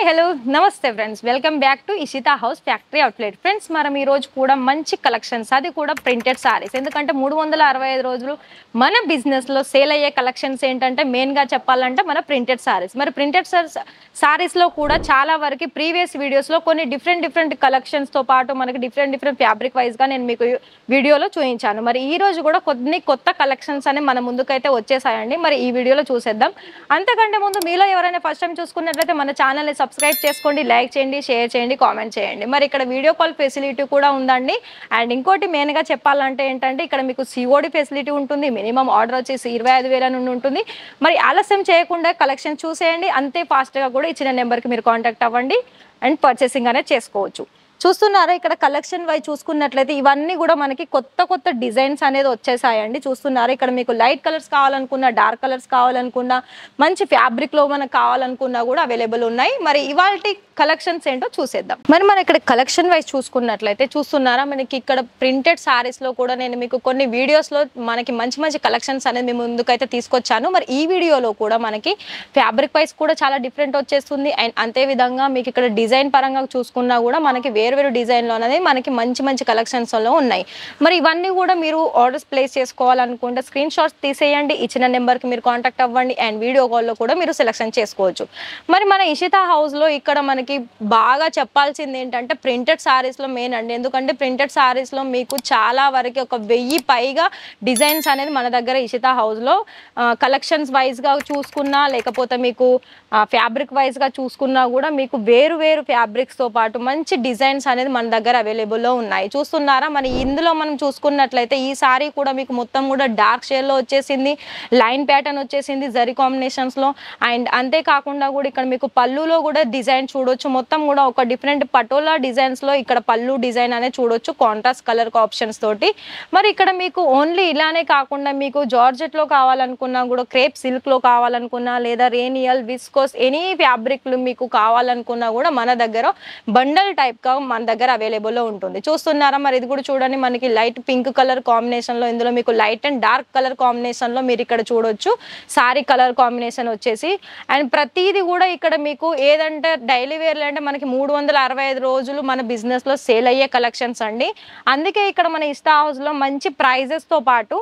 Hi hello నమస్తే friends welcome back to Ishita house factory outlet friends మనం ఈ రోజు కూడా మంచి కలెక్షన్స్ అది కూడా ప్రింటెడ్ సారీస్ ఎందుకంటే మూడు వందల అరవై ఐదు రోజులు మన బిజినెస్లో సేల్ అయ్యే కలెక్షన్స్ ఏంటంటే మెయిన్గా చెప్పాలంటే మన ప్రింటెడ్ సారీస్ మరి ప్రింటెడ్ సారీస్లో కూడా చాలా వరకు ప్రీవియస్ వీడియోస్లో కొన్ని డిఫరెంట్ డిఫరెంట్ కలెక్షన్స్తో పాటు మనకి డిఫరెంట్ డిఫరెంట్ ఫ్యాబ్రిక్ వైజ్గా నేను మీకు వీడియోలో చూపించాను. మరి ఈ రోజు కూడా కొన్ని కొత్త కలెక్షన్స్ అని మన ముందుకైతే వచ్చేసాయండి. మరి ఈ వీడియోలో చూసేద్దాం. అంతకంటే ముందు మీలో ఎవరైనా ఫస్ట్ టైం చూసుకున్నట్లయితే మన ఛానల్ని సబ్స్క్రైబ్ చేసుకోండి లైక్ చేయండి షేర్ చేయండి కామెంట్ చేయండి. మరి ఇక్కడ వీడియో కాల్ ఫెసిలిటీ కూడా ఉందండి. అండ్ ఇంకోటి మెయిన్గా చెప్పాలంటే ఏంటంటే ఇక్కడ మీకు సిఓడి ఫెసిలిటీ ఉంటుంది. మినిమం ఆర్డర్ వచ్చేసి ఇరవై ఐదు వేల నుండి ఉంటుంది. మరి ఆలస్యం చేయకుండా కలెక్షన్ చూసేయండి. అంతే ఫాస్ట్గా కూడా ఇచ్చిన నెంబర్కి మీరు కాంటాక్ట్ అవ్వండి. అండ్ పర్చేసింగ్ అనేది చేసుకోవచ్చు. చూస్తున్నారా? ఇక్కడ కలెక్షన్ వై చూసుకున్నట్లయితే ఇవన్నీ కూడా మనకి కొత్త కొత్త డిజైన్స్ అనేది వచ్చేసాయండి. చూస్తున్నారా? ఇక్కడ మీకు లైట్ కలర్స్ కావాలనుకున్నా డార్క్ కలర్స్ కావాలనుకున్నా మంచి ఫ్యాబ్రిక్లో మనకు కావాలనుకున్నా కూడా అవైలబుల్ ఉన్నాయి. మరి ఇవాళ కలెక్షన్స్ ఏంటో చూసేద్దాం. మరి మనం ఇక్కడ కలెక్షన్ వైజ్ చూసుకున్నట్లయితే చూస్తున్నారా? మనకి ఇక్కడ ప్రింటెడ్ శారీస్లో కూడా నేను మీకు కొన్ని వీడియోస్లో మనకి మంచి మంచి కలెక్షన్స్ అనేది మేము ముందుకైతే తీసుకొచ్చాను. మరి ఈ వీడియోలో కూడా మనకి ఫ్యాబ్రిక్ వైజ్ కూడా చాలా డిఫరెంట్ వచ్చేస్తుంది. అండ్ అంతే విధంగా మీకు ఇక్కడ డిజైన్ పరంగా చూసుకున్నా కూడా మనకి వేరే వేరు డిజైన్లో అనేది మనకి మంచి మంచి కలెక్షన్స్లో ఉన్నాయి. మరి ఇవన్నీ కూడా మీరు ఆర్డర్స్ ప్లేస్ చేసుకోవాలనుకుంటే స్క్రీన్ షాట్స్ తీసేయండి ఇచ్చిన నెంబర్కి మీరు కాంటాక్ట్ అవ్వండి అండ్ వీడియో కాల్లో కూడా మీరు సెలెక్షన్ చేసుకోవచ్చు. మరి మన ఇషితా హౌస్లో ఇక్కడ మనకి బాగా చెప్పాల్సింది ఏంటంటే ప్రింటెడ్ సారీస్లో మెయిన్ అండి. ఎందుకంటే ప్రింటెడ్ సారీస్లో మీకు చాలా వరకు ఒక వెయ్యి పైగా డిజైన్స్ అనేది మన దగ్గర ఇషితా హౌస్లో కలెక్షన్స్ వైజ్గా చూసుకున్నా లేకపోతే మీకు ఫ్యాబ్రిక్ వైజ్గా చూసుకున్నా కూడా మీకు వేరు వేరు ఫ్యాబ్రిక్స్తో పాటు మంచి డిజైన్స్ అనేది మన దగ్గర అవైలబుల్లో ఉన్నాయి. చూస్తున్నారా? మరి ఇందులో మనం చూసుకున్నట్లయితే ఈ సారీ కూడా మీకు మొత్తం కూడా డార్క్ షేడ్లో వచ్చేసింది. లైన్ ప్యాటర్న్ వచ్చేసింది జరీ కాంబినేషన్స్లో అండ్ అంతేకాకుండా కూడా ఇక్కడ మీకు పళ్ళులో కూడా డిజైన్ చూడొచ్చు. మొత్తం కూడా ఒక డిఫరెంట్ పటోలా డిజైన్స్లో ఇక్కడ పళ్ళు డిజైన్ అనేది చూడొచ్చు కాంట్రాస్ట్ కలర్ ఆప్షన్స్ తోటి. మరి ఇక్కడ మీకు ఓన్లీ ఇలానే కాకుండా మీకు జార్జెట్లో కావాలనుకున్నా కూడా క్రేప్ సిల్క్లో కావాలనుకున్నా లేదా రేనియల్ విస్కోస్ ఎనీ ఫ్యాబ్రిక్లు మీకు కావాలనుకున్నా కూడా మన దగ్గర బండల్ టైప్గా మన దగ్గర అవైలబుల్లో ఉంటుంది. చూస్తున్నారా మరి ఇది కూడా చూడండి మనకి లైట్ పింక్ కలర్ కాంబినేషన్లో ఇందులో మీకు లైట్ అండ్ డార్క్ కలర్ కాంబినేషన్లో మీరు ఇక్కడ చూడొచ్చు. సారీ కలర్ కాంబినేషన్ వచ్చేసి. అండ్ ప్రతిదీ కూడా ఇక్కడ మీకు ఏదంటే డైలీ వేర్లు అంటే మనకి మూడు వందల అరవై ఐదు రోజులు మన బిజినెస్లో సేల్ అయ్యే కలెక్షన్స్ అండి. అందుకే ఇక్కడ మన ఇస్తా హౌస్లో మంచి ప్రైజెస్తో పాటు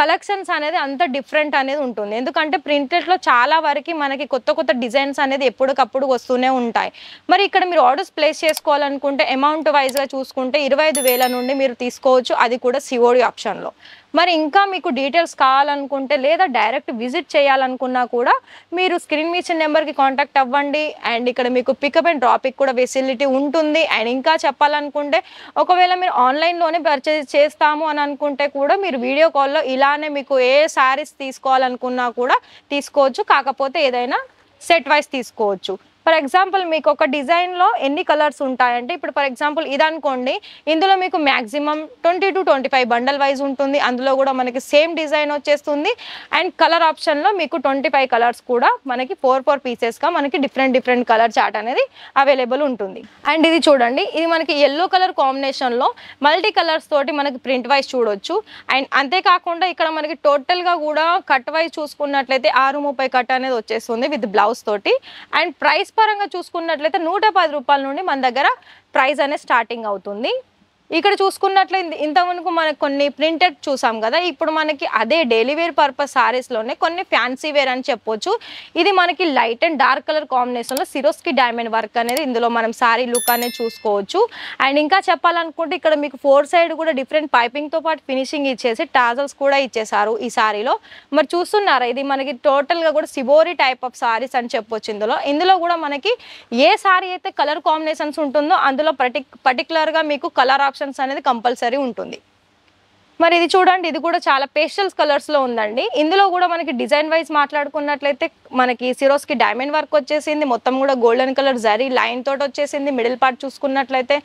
కలెక్షన్స్ అనేది అంత డిఫరెంట్ అనేది ఉంటుంది. ఎందుకంటే ప్రింటెడ్లో చాలా వరకు మనకి కొత్త కొత్త డిజైన్స్ అనేది ఎప్పటికప్పుడు వస్తూనే ఉంటాయి. మరి ఇక్కడ మీరు ఆర్డర్స్ ప్లేస్ చేసుకోవాలనుకుంటే అమౌంట్ వైజ్గా చూసుకుంటే ఇరవై ఐదు వేల నుండి మీరు తీసుకోవచ్చు. అది కూడా సిఓడి ఆప్షన్లో మరి ఇంకా మీకు డీటెయిల్స్ కావాలనుకుంటే లేదా డైరెక్ట్ విజిట్ చేయాలనుకున్నా కూడా మీరు స్క్రీన్ మీద నెంబర్కి కాంటాక్ట్ అవ్వండి. అండ్ ఇక్కడ మీకు పికప్ అండ్ డ్రాపిక్ కూడా ఫెసిలిటీ ఉంటుంది. అండ్ ఇంకా చెప్పాలనుకుంటే ఒకవేళ మీరు ఆన్లైన్లోనే పర్చేజ్ చేస్తాము అని అనుకుంటే కూడా మీరు వీడియో కాల్లో ఇలానే మీకు ఏ శారీస్ తీసుకోవాలనుకున్నా కూడా తీసుకోవచ్చు. కాకపోతే ఏదైనా సెట్ వైస్ తీసుకోవచ్చు. ఫర్ ఎగ్జాంపుల్ మీకు ఒక డిజైన్లో ఎన్ని కలర్స్ ఉంటాయంటే ఇప్పుడు ఫర్ ఎగ్జాంపుల్ ఇది అనుకోండి ఇందులో మీకు maximum twenty two twenty five bundle wise ఉంటుంది అందులో కూడా మనకి సేమ్ డిజైన్ వచ్చేస్తుంది అండ్ కలర్ ఆప్షన్లో మీకు ట్వంటీ ఫైవ్ కలర్స్ కూడా మనకి ఫోర్ ఫోర్ పీసెస్గా మనకి డిఫరెంట్ డిఫరెంట్ కలర్ చాట్ అనేది అవైలబుల్ ఉంటుంది. అండ్ ఇది చూడండి ఇది మనకి ఎల్లో కలర్ కాంబినేషన్లో మల్టీ కలర్స్ తోటి మనకి ప్రింట్ వైజ్ చూడొచ్చు. అండ్ అంతేకాకుండా ఇక్కడ మనకి టోటల్గా కూడా కట్ వైజ్ చూసుకున్నట్లయితే ఆరు ముప్పై కట్ అనేది వచ్చేస్తుంది విత్ బ్లౌజ్ తోటి. అండ్ ప్రైస్ పరంగా చూసుకున్నట్లయితే నూట పది రూపాయల నుండి మన దగ్గర ప్రైస్ అనేది స్టార్టింగ్ అవుతుంది. ఇక్కడ చూసుకున్నట్లయితే ఇంతవరకు మనకు కొన్ని ప్రింటెడ్ చూసాం కదా ఇప్పుడు మనకి అదే డైలీ వేర్ పర్పస్ సారీస్లోనే కొన్ని ఫ్యాన్సీ వేర్ అని చెప్పొచ్చు. ఇది మనకి లైట్ అండ్ డార్క్ కలర్ కాంబినేషన్లో సిరోస్కి డైమండ్ వర్క్ అనేది ఇందులో మనం సారీ లుక్ అనేది చూసుకోవచ్చు. అండ్ ఇంకా చెప్పాలనుకుంటే ఇక్కడ మీకు ఫోర్ సైడ్ కూడా డిఫరెంట్ పైపింగ్తో పాటు ఫినిషింగ్ ఇచ్చేసి టాజల్స్ కూడా ఇచ్చేసారు ఈ సారీలో మరి చూస్తున్నారా ఇది మనకి టోటల్గా కూడా సిబోరి టైప్ ఆఫ్ సారీస్ అని చెప్పొచ్చు ఇందులో. ఇందులో కూడా మనకి ఏ సారీ అయితే కలర్ కాంబినేషన్స్ ఉంటుందో అందులో పర్టిక్ పర్టికులర్గా మీకు కలర్ ఆప్షన్ ఆప్షన్స్ అనేది కంపల్సరీ ఉంటుంది. మరి ఇది చూడండి ఇది కూడా చాలా పేస్టల్స్ కలర్స్లో ఉందండి. ఇందులో కూడా మనకి డిజైన్ వైజ్ మాట్లాడుకున్నట్లయితే మనకి సిరోస్కి డైమండ్ వర్క్ వచ్చేసింది మొత్తం కూడా గోల్డెన్ కలర్ జరీ లైన్ తోటి వచ్చేసింది మిడిల్ పార్ట్ చూసుకున్నట్లయితే.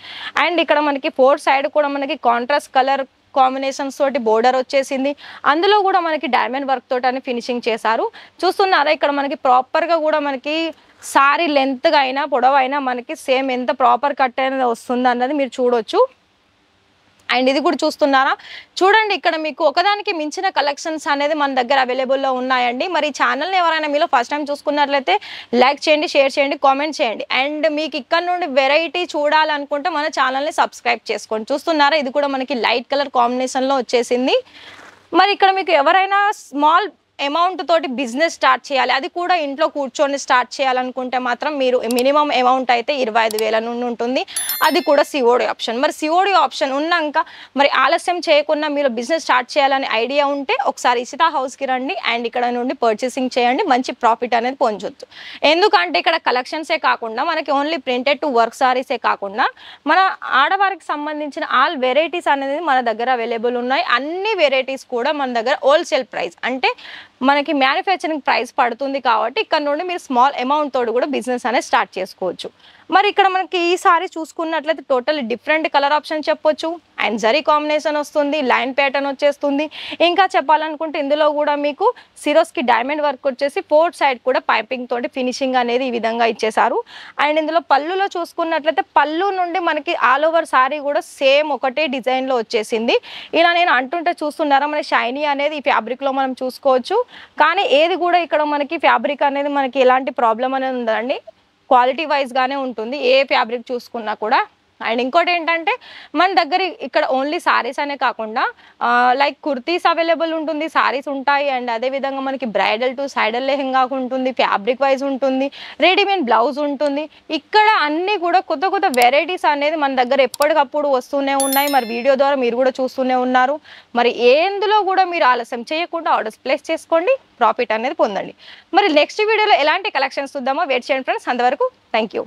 అండ్ ఇక్కడ మనకి ఫోర్ సైడ్ కూడా మనకి కాంట్రాస్ట్ కలర్ కాంబినేషన్స్ తోటి బోర్డర్ వచ్చేసింది. అందులో కూడా మనకి డైమండ్ వర్క్ తోటి అని ఫినిషింగ్ చేశారు. చూస్తున్నారా ఇక్కడ మనకి ప్రాపర్గా కూడా మనకి సారీ లెంత్గా అయినా పొడవైనా మనకి సేమ్ ఎంత ప్రాపర్ కట్ అనేది వస్తుంది అన్నది మీరు చూడొచ్చు. అండ్ ఇది కూడా చూస్తున్నారా? చూడండి ఇక్కడ మీకు ఒకదానికి మించిన కలెక్షన్స్ అనేది మన దగ్గర అవైలబుల్లో ఉన్నాయండి. మరి ఛానల్ని ఎవరైనా మీలో ఫస్ట్ టైం చూసుకున్నట్లయితే లైక్ చేయండి షేర్ చేయండి కామెంట్ చేయండి. అండ్ మీకు ఇక్కడ నుండి వెరైటీ చూడాలనుకుంటే మన ఛానల్ని సబ్స్క్రైబ్ చేసుకోండి చూస్తున్నారా? ఇది కూడా మనకి లైట్ కలర్ కాంబినేషన్లో వచ్చేసింది. మరి ఇక్కడ మీకు ఎవరైనా స్మాల్ అమౌంట్ తోటి బిజినెస్ స్టార్ట్ చేయాలి. అది కూడా ఇంట్లో కూర్చొని స్టార్ట్ చేయాలనుకుంటే మాత్రం మీరు మినిమం అమౌంట్ అయితే ఇరవై ఐదు వేల నుండి ఉంటుంది. అది కూడా సిఓడి ఆప్షన్ మరి సిఓడి ఆప్షన్ ఉన్నాక మరి ఆలస్యం చేయకుండా మీరు బిజినెస్ స్టార్ట్ చేయాలనే ఐడియా ఉంటే ఒకసారి ఇసితా హౌస్కి రండి అండ్ ఇక్కడ నుండి పర్చేసింగ్ చేయండి. మంచి ప్రాఫిట్ అనేది పొందొచ్చు. ఎందుకంటే ఇక్కడ కలెక్షన్సే కాకుండా మనకి ఓన్లీ ప్రింటెడ్ టు వర్క్ సారీసే కాకుండా మన ఆడవారికి సంబంధించిన ఆల్ వెరైటీస్ అనేది మన దగ్గర అవైలబుల్ ఉన్నాయి. అన్ని వెరైటీస్ కూడా మన దగ్గర హోల్సేల్ ప్రైస్ అంటే మనకి మ్యానుఫ్యాక్చరింగ్ ప్రైస్ పడుతుంది కాబట్టి ఇక్కడ నుండి మీరు స్మాల్ అమౌంట్ తోటి కూడా బిజినెస్ అనేది స్టార్ట్ చేసుకోవచ్చు. మరి ఇక్కడ మనకి ఈ సారీ చూసుకున్నట్లయితే టోటల్ డిఫరెంట్ కలర్ ఆప్షన్ చెప్పొచ్చు. అండ్ జరీ కాంబినేషన్ వస్తుంది లైన్ ప్యాటర్న్ వచ్చేస్తుంది. ఇంకా చెప్పాలనుకుంటే ఇందులో కూడా మీకు సిరోస్కి డైమండ్ వర్క్ వచ్చేసి ఫోర్త్ సైడ్ కూడా పైపింగ్ తోటి ఫినిషింగ్ అనేది ఈ విధంగా ఇచ్చేసారు అండ్ ఇందులో పళ్ళులో చూసుకున్నట్లయితే పళ్ళు నుండి మనకి ఆల్ ఓవర్ సారీ కూడా సేమ్ ఒకటే డిజైన్లో వచ్చేసింది. ఇలా నేను అంటుంటే చూస్తున్నారా మన షైనీ అనేది ఈ ఫ్యాబ్రిక్లో మనం చూసుకోవచ్చు. కానీ ఏది కూడా ఇక్కడ మనకి ఫ్యాబ్రిక్ అనేది మనకి ఎలాంటి ప్రాబ్లం అనేది ఉందండి క్వాలిటీ వైజ్గానే ఉంటుంది. ఏ ఫ్యాబ్రిక్ చూసుకున్నా కూడా అండ్ ఇంకోటి ఏంటంటే మన దగ్గర ఇక్కడ ఓన్లీ సారీస్ అనే కాకుండా లైక్ కుర్తీస్ అవైలబుల్ ఉంటుంది సారీస్ ఉంటాయి. అండ్ అదేవిధంగా మనకి బ్రైడల్ టు సైడల్ లెహెంగా ఉంటుంది ఫ్యాబ్రిక్ వైజ్ ఉంటుంది రెడీమేడ్ బ్లౌజ్ ఉంటుంది. ఇక్కడ అన్నీ కూడా కొత్త కొత్త వెరైటీస్ అనేది మన దగ్గర ఎప్పటికప్పుడు వస్తూనే ఉన్నాయి. మరి వీడియో ద్వారా మీరు కూడా చూస్తూనే ఉన్నారు. మరి ఏందులో కూడా మీరు ఆలస్యం చేయకుండా ఆర్డర్స్ ప్లేస్ చేసుకోండి ప్రాఫిట్ అనేది పొందండి. మరి నెక్స్ట్ వీడియోలో ఎలాంటి కలెక్షన్స్ చూద్దామో వెయిట్ చేయండి ఫ్రెండ్స్ అంతవరకు థ్యాంక్ యూ